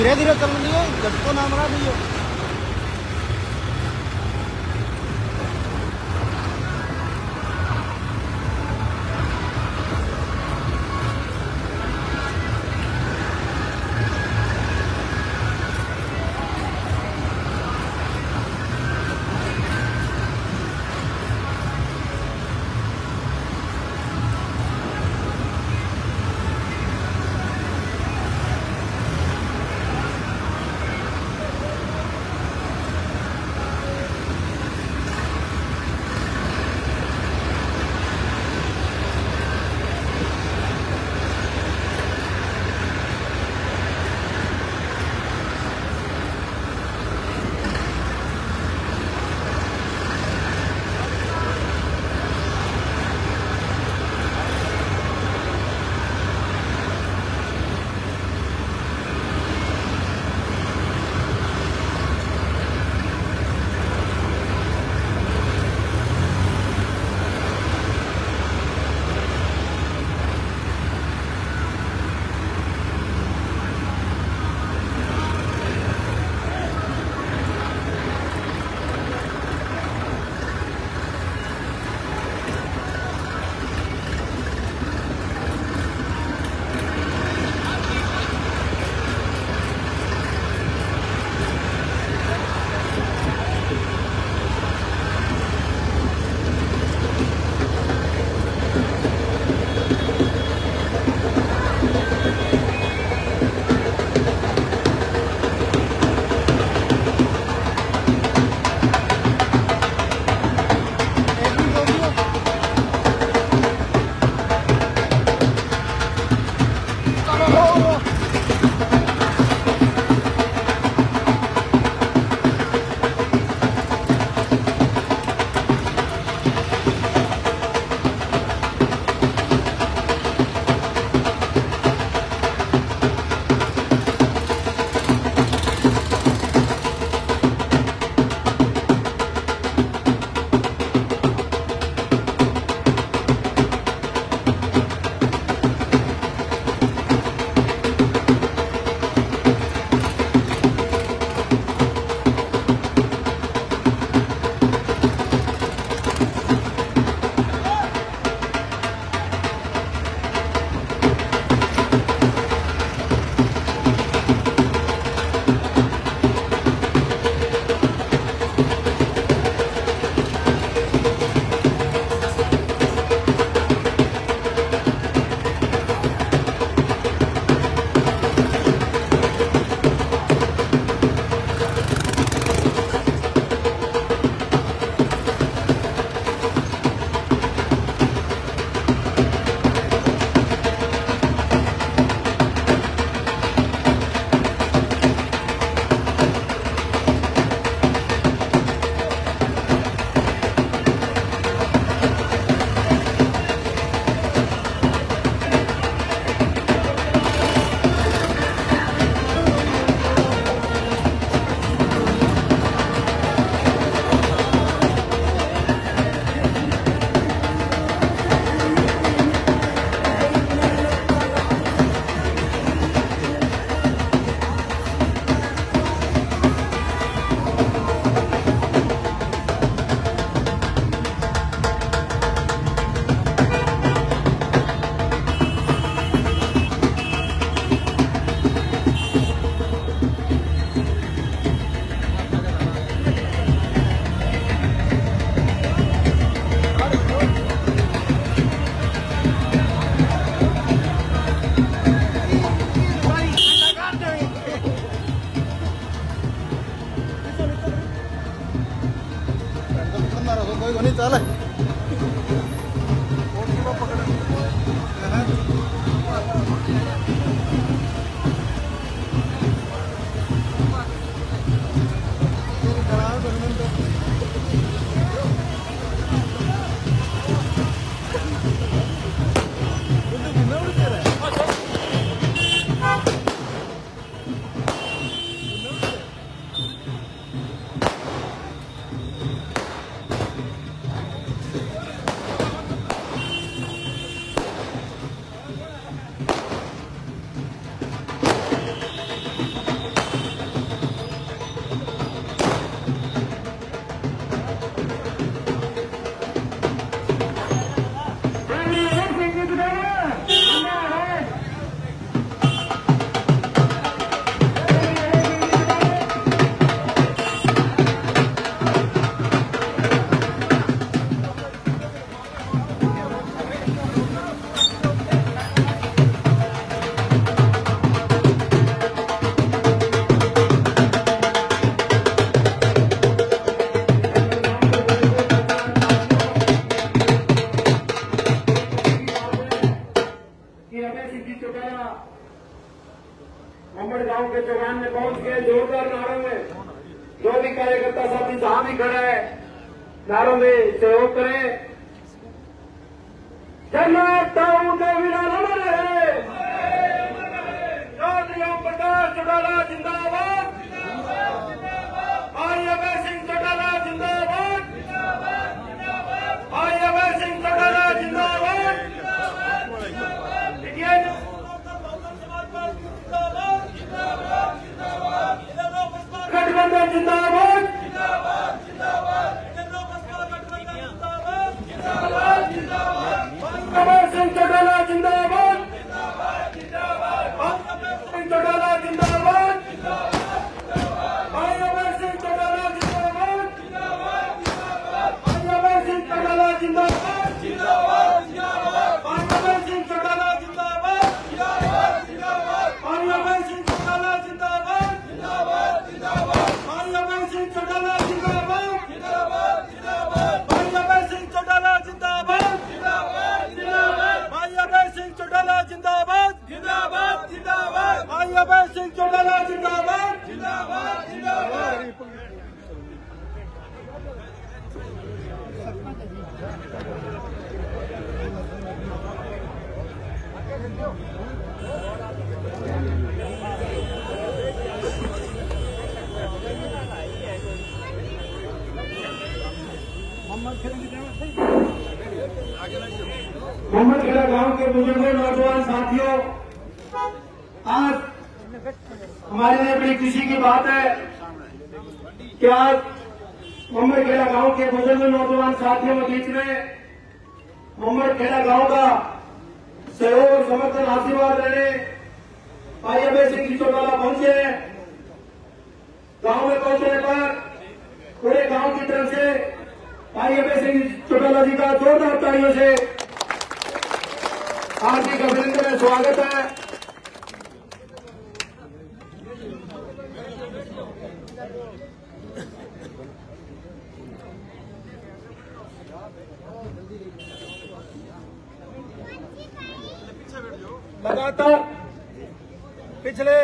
धीरे धीरे चल जब झटको नाम रहा दियो जनता रहे चौधरी ओम प्रकाश चौटाला जिंदाबाद भाई मोहम्मद गाँव के बुज़ुर्गों नौजवान साथियों। आज हमारे लिए बड़ी खुशी की बात है कि आज मोहम्मद गाँव के बुज़ुर्ग नौजवान साथियों के बीच में मोहम्मद गाँव का सहयोग और समर्थन आशीर्वाद लेने अभय सिंह जी चौटाला पहुँचे गाँव में पहुँचने पर पूरे गाँव की तरफ़ से भाई अभय सिंह चौटाला जी का जोरदार तालियों से हार्दिक अभिनंदन है स्वागत है। लगातार पिछले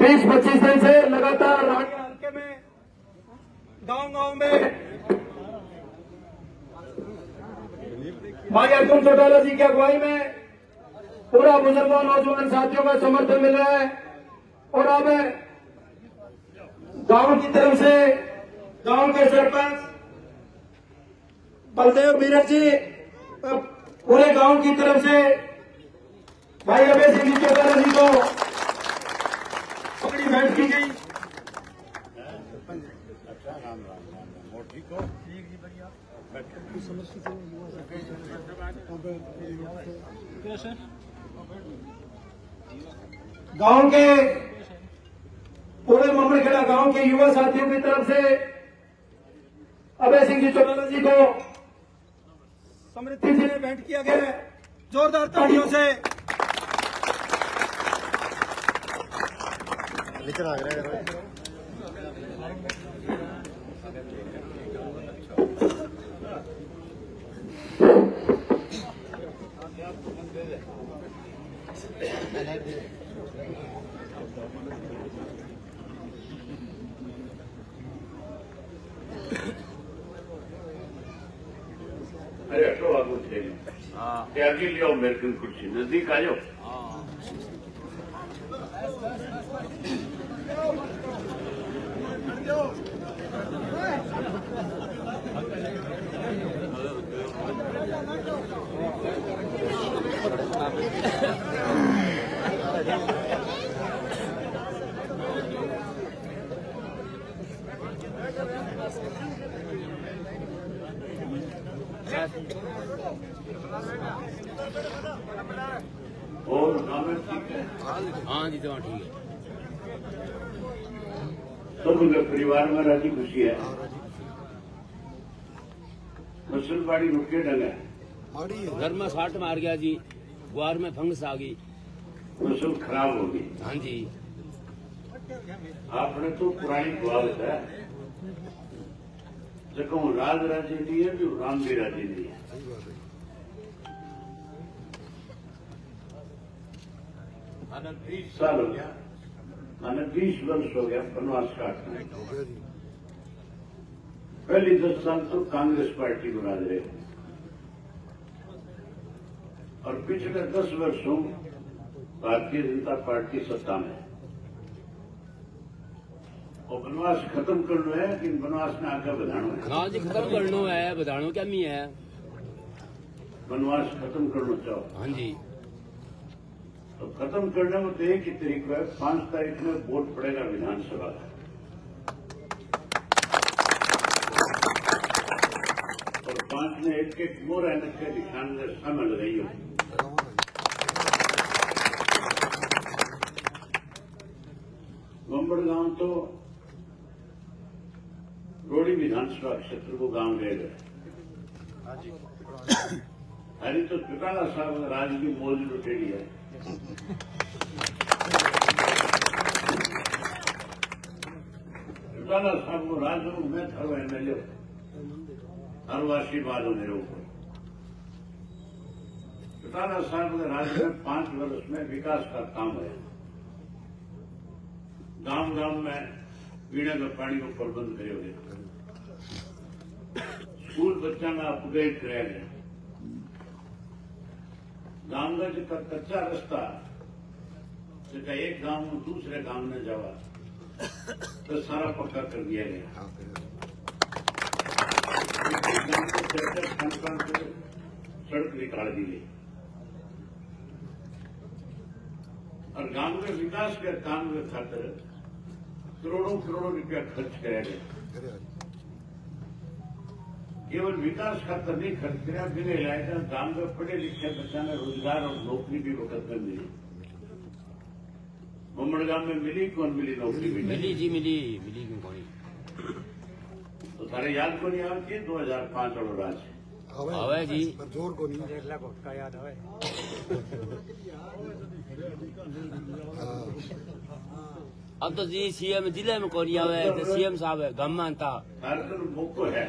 बीस पच्चीस दिन से लगातार रानी हल्के में गाँव गाँव में भाई अर्जुन चौटाला जी की अगुवाई में पूरा बुज़ुर्गों नौजवान साथियों का समर्थन मिल रहा है। और अब गाँव की तरफ़ से गाँव के सरपंच बलदेव मीरठ जी, पूरे गाँव की तरफ़ से भाई अभय सिंह चौटाला जी को पकड़ी भेंट की गई। गाँव के पूरे ममड़खेड़ा गाँव के युवा साथियों की तरफ़ से अभय सिंह जी चौटाला जी को समृद्धि से भेंट किया गया है। जोरदार तालियों से। अरे हटो आगो थे त्यागी लियो मेरे को कुर्सी नज़दीक आ जाओ और है ठीक है हाँ जी तो ठीक है। सब लोग परिवार में राज़ी खुशी है। मुसलमानी रुके है। घर में साठ मार गया जी। गुआर में फंगस आ गई। फ़सल खराब हो गई। हाँ जी। आपने तो पुरानी दुआ है जको राज राज़ी नहीं है जो राम भी राज़ी नहीं है। मैंने बीस साल हो गया। मैंने बीस वर्ष हो गया वनवास काटना पहली दस साल तो कांग्रेस पार्टी को राज रहे। और पिछले दस वर्षों भारतीय जनता पार्टी सत्ता में और वनवास खत्म करना है कि वनवास में आगे बढ़ाना है। हाँ जी खत्म करनो है बधानो क्या मी है? वनवास खत्म करना चाहो। हाँ जी। तो खत्म करने में तो एक ही तरीका है पाँच तारीख में वोट पड़ेगा विधानसभा का। और पाँच में एक एक मोर एनक के निशान में समय लगाई हो बम्बड़ गाँव तो रोड़ी विधानसभा क्षेत्र को गाँव ले गए। अरे तो पिटाला साहब राज की मौज लुटेरी है। पिटाला साहब को राज मैं थारो एमएलए थारो आशीर्वाद हो मेरे ऊपर। पिटाला साहब के राज में पाँच वर्ष में विकास का काम है। गाँव गाँव में पीने का पानी को प्रबंध करोगे स्कूल बच्चा का अपग्रेड कराया गया गाँव का जो कच्चा रास्ता जेका एक गाँव में दूसरे गाँव में जावा तो सारा पक्का कर दिया गया सड़क निकाल दी गई और गाँव के विकास के काम के खातिर करोड़ों करोड़ों रुपया खर्च कराया गया। केवल विकास खातर नहीं खर्च कराया बिना इलाका गाँव में पढ़े लिखे बच्चा ने रोज़गार और नौकरी भी वक्त में मिली। मुम्बड़ गाँव में मिली कौन मिली नौकरी भी? मिली जी मिली मिली क्यों कोनी? तो सारे याद को नहीं आती दो हज़ार पाँच और राज आवे जी। ज़ोर को नहीं। अब तो जी सीएम ज़िले में कोनी आवे तो सीएम साहब है, गम में था झारखंड मुक्त है।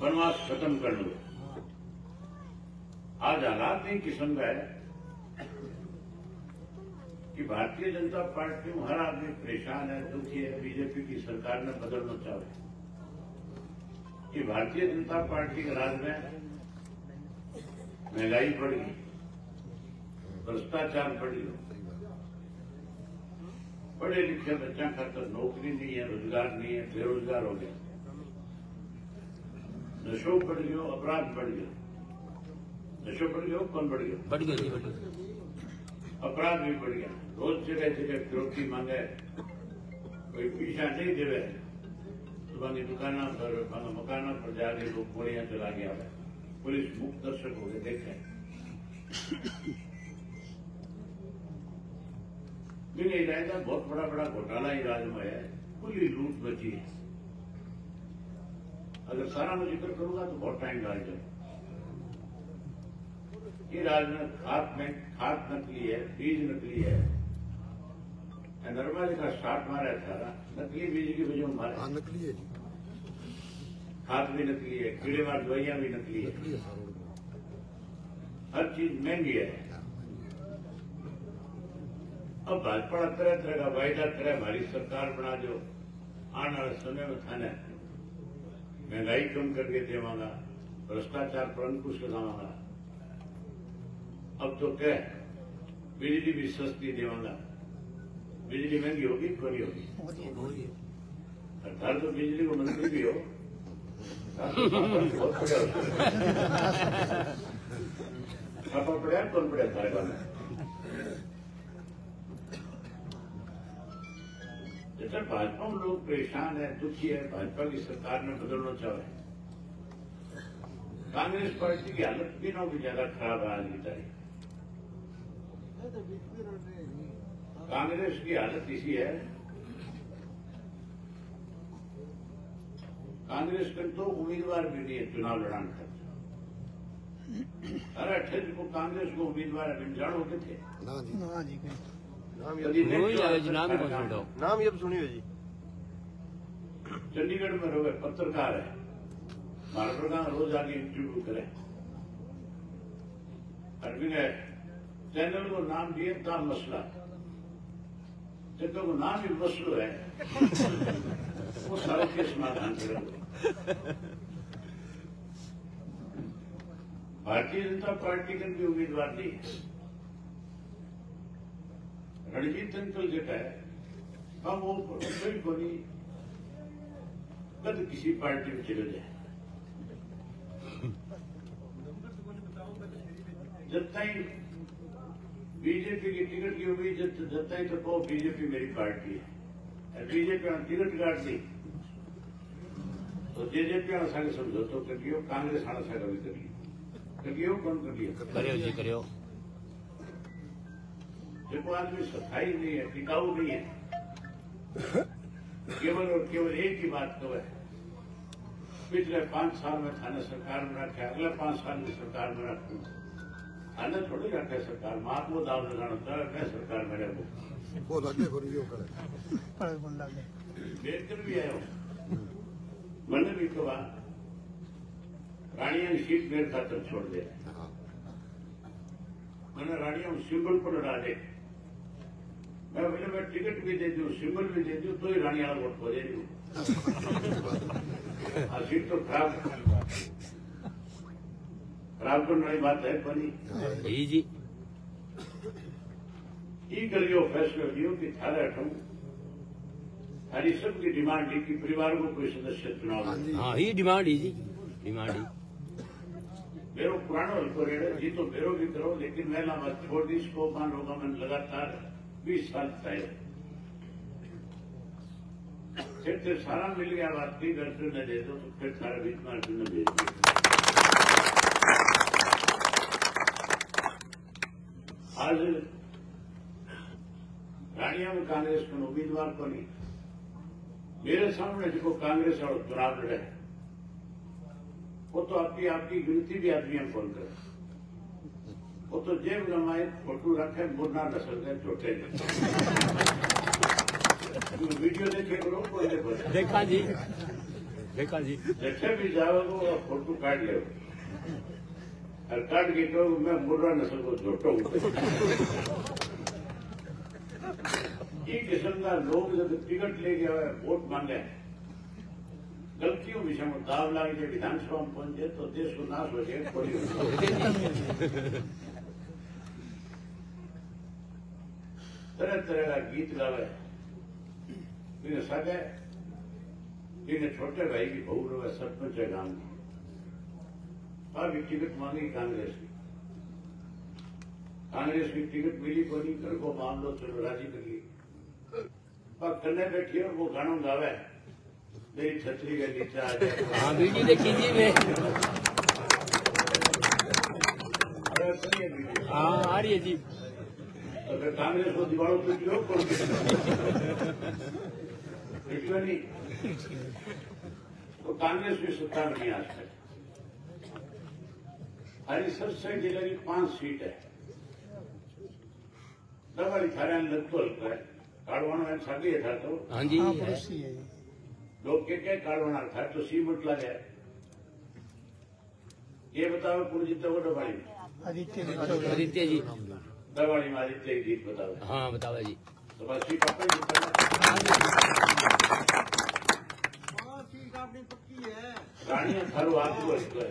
वनवास खत्म कर लो। आज हालात नहीं किस्म का है कि भारतीय जनता पार्टी में हर आदमी परेशान है, दुखी है बीजेपी की सरकार ने बदलना चाहे। कि भारतीय जनता पार्टी के राज में महँगाई बढ़ गई, भ्रष्टाचार बढ़ गया। पढ़े लिखे बच्चा खातर नौकरी नहीं है रोज़गार नहीं है बेरोजगार हो गया नशो बढ़ गयो अपराध बढ़ गया नशो बढ़ गयो कौन बढ़ गया? बढ़ जी बढ़ गई अपराध भी बढ़ गया। रोज जगह जगह फिरौती मांगे कोई पीछा नहीं देवे। तुम्हारी दुकाना पर मकाना पर जाके लोग गोलियाँ चला गया पुलिस मुक्त दर्शक हो गए देखे। मैंने इलाका बहुत बड़ा बड़ा घोटाला ही राज में है खुली लूट बची है। अगर सारा मैं ज़िक्र करूँगा तो बहुत टाइम लग जाए ये राज में खाद में खाद नकली है बीज नकली है। नर्मा जी का स्टार्ट मारा था ना, नकली बीज की वजह मारे। हाँ नकली है खाद भी नकली है कीड़े मार दवाइयाँ भी नकली है। है सारा हर चीज़ महँगी है। अब भाजपा तरह तरह का वायदा करे हमारी सरकार बना दो आने वाले समय में थाने महँगाई कम करके देवांगा भ्रष्टाचार पर अंकुश लगावांगा अब तो कह बिजली भी सस्ती देवांगा बिजली महँगी होगी कोनी होगी सरकार तो बिजली को मंत्री भी हो। छापा पड़ा कौन पड़ा सारे में जैसे भाजपा में लोग परेशान है दुखी है भाजपा की सरकार में बदलना चाहे कांग्रेस पार्टी की हालत दिनों भी ज़्यादा खराब है आज की तारीख। कांग्रेस की हालत इसी है। कांग्रेस के तो उम्मीदवार भी नहीं है चुनाव लड़ाने का। अरे अठेज को कांग्रेस को उम्मीदवार अभी जानो के थे। ना जी। हाँ जी है नाम कौन का। सुनता नाम ये सुनियो जी। चंडीगढ़ में रहे पत्रकार है। हमारे प्रकार रोज आके इंटरव्यू करे। और फिर चैनल को नाम दिए था मसला। चैनल को नाम ही मसलो है। वो सारे के समाधान करेंगे भारतीय जनता पार्टी के भी उम्मीदवार नहीं है। रणजीत अंकल जेटा है, हम वो कोई नहीं, कद किसी पार्टी में चले जाए। जब तक बीजेपी की टिकट की उम्मीद जब जब तक तो कहो बीजेपी मेरी पार्टी है। बीजेपी ने टिकट काट दी। तो जेजेपी ने सारे समझौतो कर लियो कांग्रेस आने सारा भी कर लियो कर लियो कौन कर लियो करियो जी, करियो। देखो आदमी सफ़ाई नहीं है टिकाऊ नहीं है। केवल और केवल एक ही बात तो है। पिछले पाँच साल में थाने सरकार में रखे अगले पाँच साल में सरकार में रखू। थाने थोड़ी रखे सरकार माँ को दाव लगाना था मैं सरकार में रहूँ। बहुत आगे करो यो करे। बेहतर भी आयो मैंने भी कहा रानिया ने सीट मेरे खातर छोड़ दे। मैंने रानिया को सिंबल पर लड़ा दे। मैं बोले मैं टिकट भी दे दूँ सिंबल भी दे दूँ तो ही रानी वाला वोट हो जाएगी. हाँ सीट तो खराब खराब करने वाली बात है बनी जी करियो फैसलो लियो कि थारे हटूं थारी सबकी डिमांड थी कि परिवार को कोई सदस्य चुनाव। हाँ ही डिमांड ही जी डिमांड ही। मेरो पुरानो हल्को रेड़ है जी तो मेरो भी करो लेकिन मैं ना बात छोड़ दी इसको मान होगा मैंने लगातार बीस साल तय फिर फिर सारा मिल गया बात की से न दे दो तो फिर सारा बीच में अर्जुन ने भेज दिया। आज रानिया में कांग्रेस को उम्मीदवार को नहीं। मेरे सामने जो कांग्रेस और लड़े हैं, वो तो आपकी आपकी गिनती भी आदमी हम कौन करे वो तो जेब गमाए फ़ोटो रखे मुन्ना नस्ल के छोटे वीडियो देखे करो देखो जी। देखा जी। जैसे भी जाओ तो फ़ोटो काट ले। और काट के कहो मैं मुर्रा नस्ल को छोटो ये किस्म का लोग जब टिकट लेके आए वोट मांगे। गलतियों विषय में दाव लाग विधानसभा में पहुँचे तो देश को नाश हो जाए थोड़ी तरह तरह का गीत गावे। इन्हें सगे इन्हें छोटे भाई की बहू रहे सरपंच है गाँव की ये टिकट मांगी कांग्रेस की। कांग्रेस की टिकट मिली को नहीं घर को मामलो चलो राज़ी करिए पर करने बैठी और वो गानों गावे। मेरी छतरी के नीचे आ जाए हाँ। हाँ आ रही है जी। तो फिर कांग्रेस को क्यों कौन पिछले नहीं। तो कांग्रेस की सत्ता नहीं आज तक। हरिसर ज़िले की पाँच सीट है। दबाड़ी थारे हल्का है काढ़वाना है सागे था तो। हाँ जी। हाँ है। पड़ोसी है। ये लोग के क्या काढ़वाना था तो सीमेंट लगा है बताओ। हाँ बताओ जी। तो बस है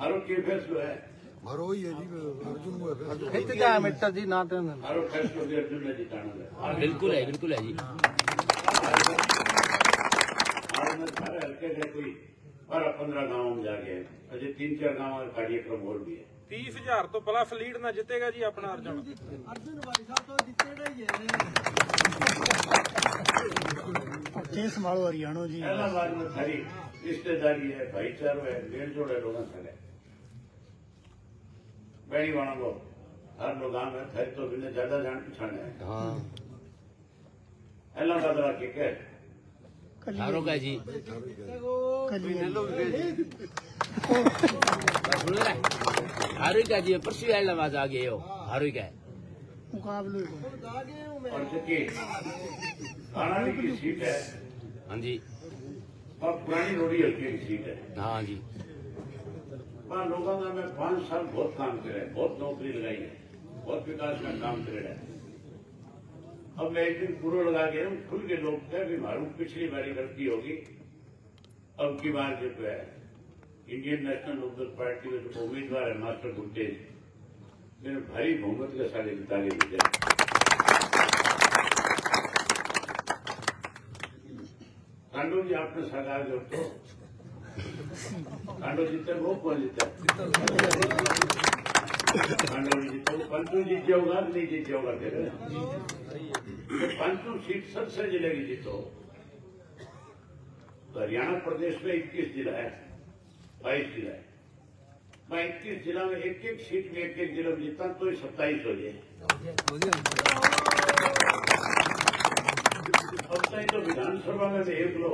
थारो के है। ही जी अर्जुन को है कितने जी ना थारो अर्जुन है। हाँ, बिल्कुल है बिल्कुल है जी। आज में सारे हल्के से कोई बारह पंद्रह गाँवों में जाके अजय तीन चार गाँव का कार्यक्रम और भी है। तीस ਹਜ਼ਾਰ ਤੋਂ ਪਲੱਸ ਲੀਡ ਨਾਲ ਜਿੱਤੇਗਾ ਜੀ ਆਪਣਾ ਅਰਜਨ ये संभालो हरियाणा जी इलाहाबाद में थारी रिश्तेदारी है भाईचारो है मेल जोड़ है लोगों से बैणी वाणा को हर लोग गांव में थारी तो बिना ज्यादा जान पछाण है हाँ इलाहाबाद वाला के कह थारो का जी कली सुन रहा है हारू का जी परसों आयल आवाज़ आ गए हो हारू का है मुकाबले और की सीट है हाँ जी और पुरानी रोडी हल्की की सीट है हाँ जी पर लोगों का मैं पाँच साल बहुत काम करे बहुत नौकरी लगाई है बहुत विकास में काम करे है अब मैं एक दिन पूरा लगा गया हूँ खुल के लोग कह भी मारू पिछली बारी गलती होगी अब की बार जो है इंडियन नेशनल लोकदल पार्टी के उम्मीदवार है मास्टर गुड्डेज मैंने भारी बहुमत के साथ जिता के भेजा कांडो जी, आपने सरकार जो तो कांडो जीते वो कौन जीता। कांडो जी जीते वो पंचू जीत कि नहीं जीत जाओगा तेरे तो पंचू सीट सबसे ज़िले की जीतो। तो हरियाणा प्रदेश में इक्कीस जिला है। बाईस जिला है। मैं इक्कीस जिला में एक एक सीट में एक एक जिला में जीता तो सत्ताईस हो जाए अब तक तो विधानसभा में देख लो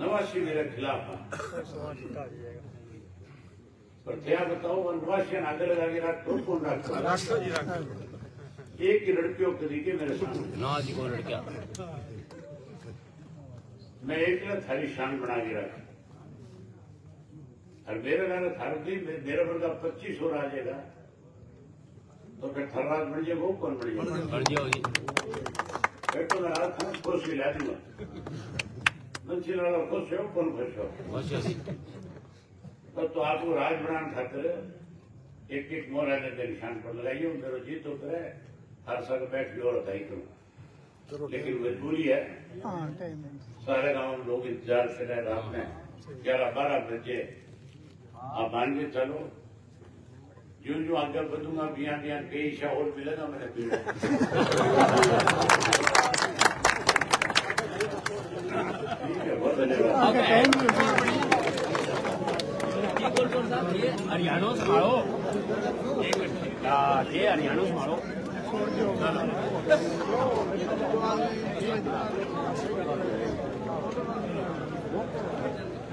नवासी मेरे खिलाफ है। पर क्या बताओ और नवासी आगे लगा के रख तो कौन रखता राष्ट्र एक ही लड़कियों के तरीके मेरे सामने। ना जी कौन लड़किया मैं एक ना थारी शान बना के रख और मेरे गाने थार दी मेरे वर्ग पच्चीस हो आ जाएगा तो फिर थर्राज बन जाए वो कौन बन जाएगा कर दिया जी। फिर तो मैं रात को खुश मिला दूँगा। मंची लाला खुश हो कौन खुश हो? तब तो आपको राज बनाने खातिर एक एक मोहरा ने निशान पर लगाइए मेरा जी तो करे हर सग बैठ के और बताई करूँ। लेकिन मजबूरी है। हाँ सारे गाँव लोग इंतज़ार से रहे रात में ग्यारह बारह बजे। आप मान के चलो। जो जो आगे बढ़ूँगा बिया बिया कई ईशा और मिलेगा मैंने पीड़ा ठीक है बहुत धन्यवाद। सा हरियाणा संभालो ये हरियाणा संभालो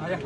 Allá.